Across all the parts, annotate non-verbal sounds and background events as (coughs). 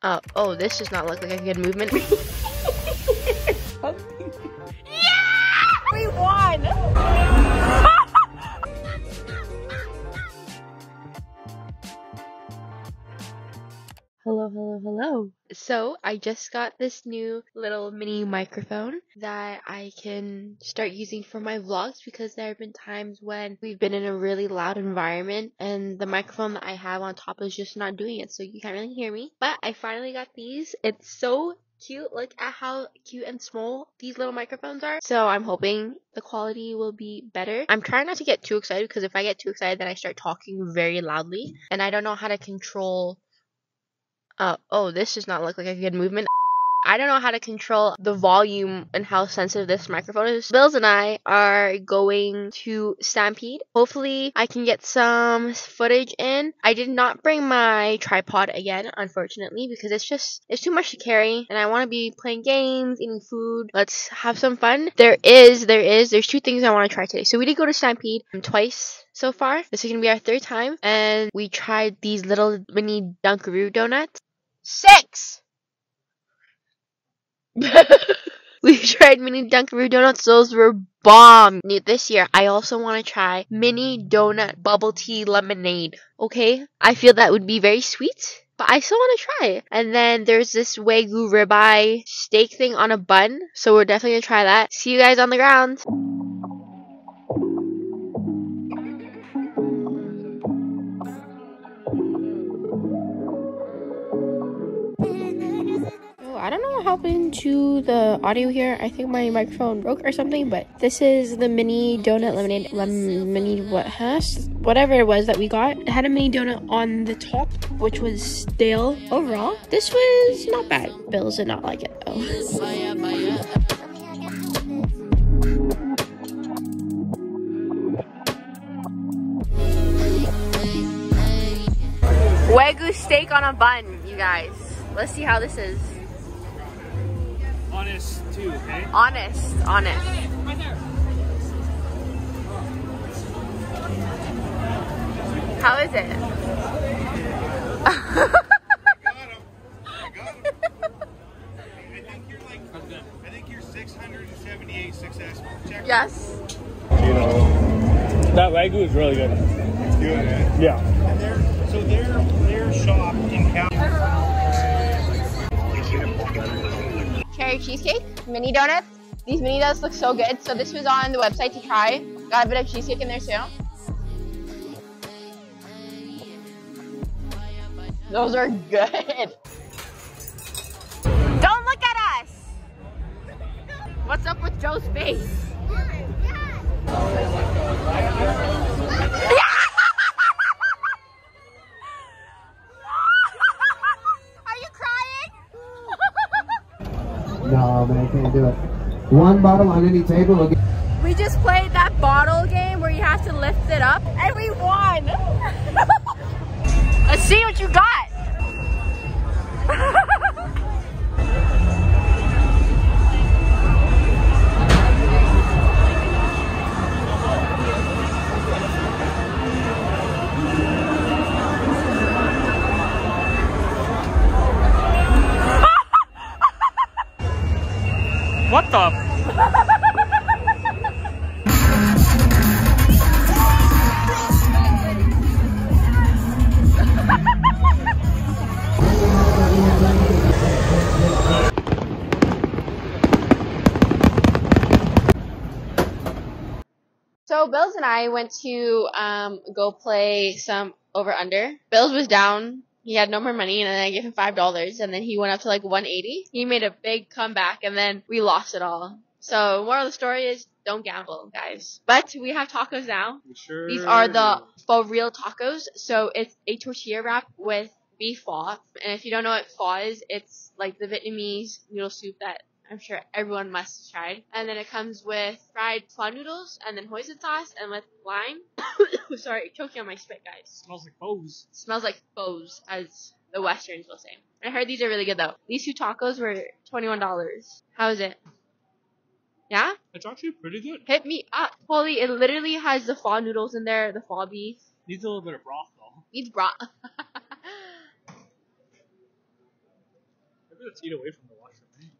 Uh, oh, this does not look like a good movement. (laughs) (laughs) yeah! We won! Hello, hello, hello. So, I just got this new little mini microphone that I can start using for my vlogs because there have been times when we've been in a really loud environment and the microphone that I have on top is just not doing it, so you can't really hear me. But I finally got these. It's so cute. Look at how cute and small these little microphones are. So I'm hoping the quality will be better. I'm trying not to get too excited because if I get too excited, then I start talking very loudly, and I don't know how to control uh, oh, this does not look like a good movement. I don't know how to control the volume and how sensitive this microphone is. Bills and I are going to Stampede. Hopefully, I can get some footage in. I did not bring my tripod again, unfortunately, because it's just it's too much to carry, and I want to be playing games, eating food. Let's have some fun. There is, there is, there's two things I want to try today. So we did go to Stampede twice so far. This is gonna be our third time, and we tried these little mini Dunkaroo donuts. Six. (laughs) We've tried mini Dunkaroo donuts. Those were bomb. This year, I also want to try mini donut bubble tea lemonade. Okay, I feel that would be very sweet. But I still want to try it. And then there's this Wagyu ribeye steak thing on a bun. So we're definitely going to try that. See you guys on the ground. Happened to the audio here. I think my microphone broke or something, but this is the mini donut lemonade, lem- mini what, huh? Whatever it was that we got. It had a mini donut on the top, which was stale. Overall, this was not bad. Bills did not like it though. Wagyu steak on a bun, you guys. Let's see how this is. Honest too, okay? Honest, honest. How is it? got him. I got him. I think you're like, I think you're 678 successful. Check. Yes. That Wagyu is really good. It's good, eh? Yeah. And they're, so their their shop in Cal. Cherry cheesecake, mini donuts. These mini donuts look so good. So this was on the website to try. Got a bit of cheesecake in there too. Those are good. Don't look at us. What's up with Joe's face? No, man, I can't do it. One bottle on any table We just played that bottle game where you have to lift it up, and we won. So Bills and I went to um, go play some over under. Bills was down. He had no more money, and then I gave him five dollars, and then he went up to like 180. He made a big comeback, and then we lost it all. So moral of the story is don't gamble, guys. But we have tacos now. Sure. These are the for real tacos. So it's a tortilla wrap with beef pho. And if you don't know what pho is, it's like the Vietnamese noodle soup that I'm sure everyone must have tried. And then it comes with fried pho noodles and then hoisin sauce and with lime. (coughs) Sorry, choking on my spit, guys. Smells like pose. smells like foes, as the westerns will say. I heard these are really good though. These two tacos were twenty-one dollars. How is it? Yeah? It's actually pretty good. Hit me up. Holy, it literally has the pho noodles in there, the pho beef. Needs a little bit of broth though. Needs broth. (laughs) Let's eat away from the washroom.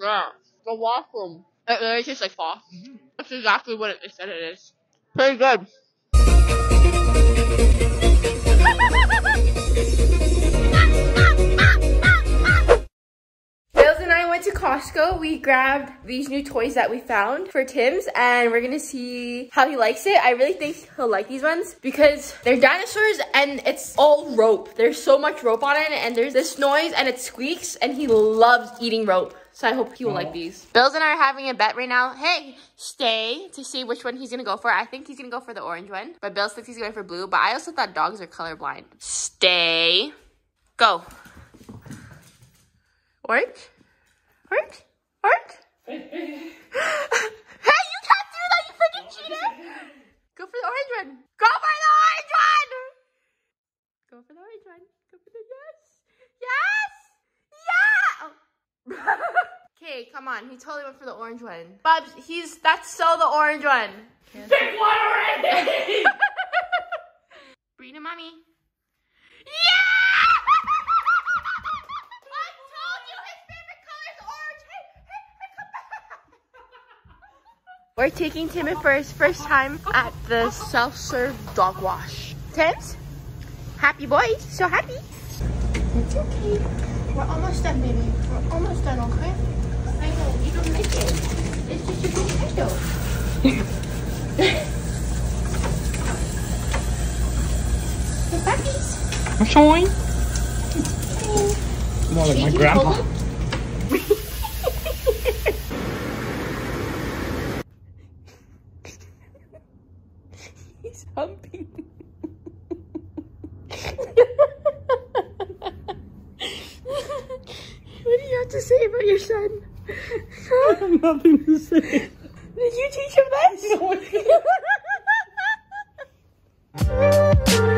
Yeah. The washroom. It really tastes like pho. Mm-hmm. That's exactly what it said it is. Pretty good. (laughs) Bills and I went to Costco. We grabbed these new toys that we found for Tim's and we're gonna see how he likes it. I really think he'll like these ones because they're dinosaurs and it's all rope. There's so much rope on it and there's this noise and it squeaks and he loves eating rope. So I hope he will like these. Bills and I are having a bet right now. Hey, stay to see which one he's gonna go for. I think he's gonna go for the orange one, but Bills thinks he's going for blue. But I also thought dogs are colorblind. Stay. Go. Orange? Orange? Orange? hey, (laughs) you can't do that, you freaking cheater! Go for the orange one. Go for the orange one! Go for the orange one. Go for the yes! Yes! Yeah! (laughs) (laughs) Okay, come on. He totally went for the orange one. Bubs, he's that's so the orange one. Pick one already! (laughs) Bring to mommy. Yeah! (laughs) I told you his favorite color is orange. Hey, hey, hey, come back. We're taking Timmy for his first time at the self-serve dog wash. Tim's? Happy boy. So happy. It's okay. We're almost done, baby. We're almost done, okay? I know, you don't like it. It's just a big window. The puppies. I'm showing. More like my grandpa. He's humping. what do you have to say about your son? Nothing to say. Did you teach him this? (laughs) (laughs)